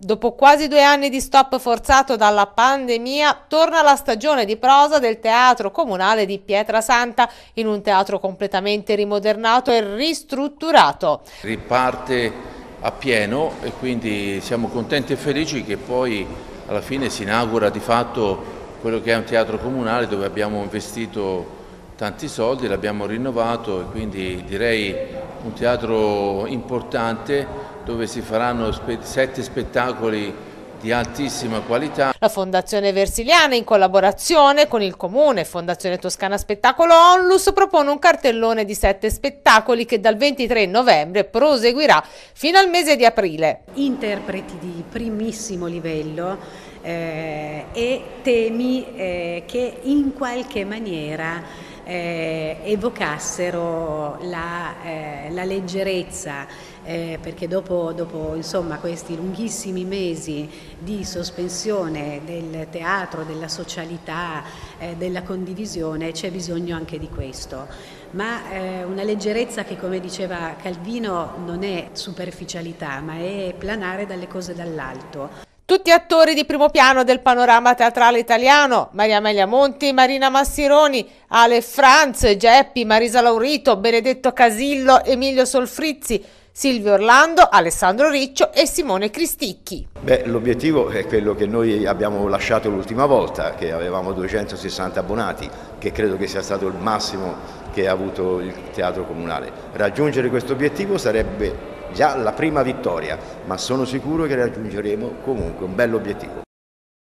Dopo quasi due anni di stop forzato dalla pandemia, torna la stagione di prosa del Teatro Comunale di Pietrasanta in un teatro completamente rimodernato e ristrutturato. Riparte a pieno e quindi siamo contenti e felici che poi alla fine si inaugura di fatto quello che è un teatro comunale dove abbiamo investito tanti soldi, l'abbiamo rinnovato e quindi direi un teatro importante dove si faranno sette spettacoli di altissima qualità. La Fondazione Versiliana in collaborazione con il Comune Fondazione Toscana Spettacolo Onlus propone un cartellone di sette spettacoli che dal 23 novembre proseguirà fino al mese di aprile. Interpreti di primissimo livello eh, e temi eh, che in qualche maniera eh, evocassero la, eh, la leggerezza, eh, perché dopo, dopo insomma, questi lunghissimi mesi di sospensione del teatro, della socialità, eh, della condivisione, c'è bisogno anche di questo. Ma eh, una leggerezza che, come diceva Calvino, non è superficialità, ma è planare dalle cose dall'alto. Tutti attori di primo piano del panorama teatrale italiano, Maria Amelia Monti, Marina Massironi, Ale Franz, Geppi, Marisa Laurito, Benedetto Casillo, Emilio Solfrizzi, Silvio Orlando, Alessandro Riccio e Simone Cristicchi. l'obiettivo è quello che noi abbiamo lasciato l'ultima volta, che avevamo 260 abbonati, che credo che sia stato il massimo che ha avuto il teatro comunale. Raggiungere questo obiettivo sarebbe già la prima vittoria, ma sono sicuro che raggiungeremo comunque un bello obiettivo.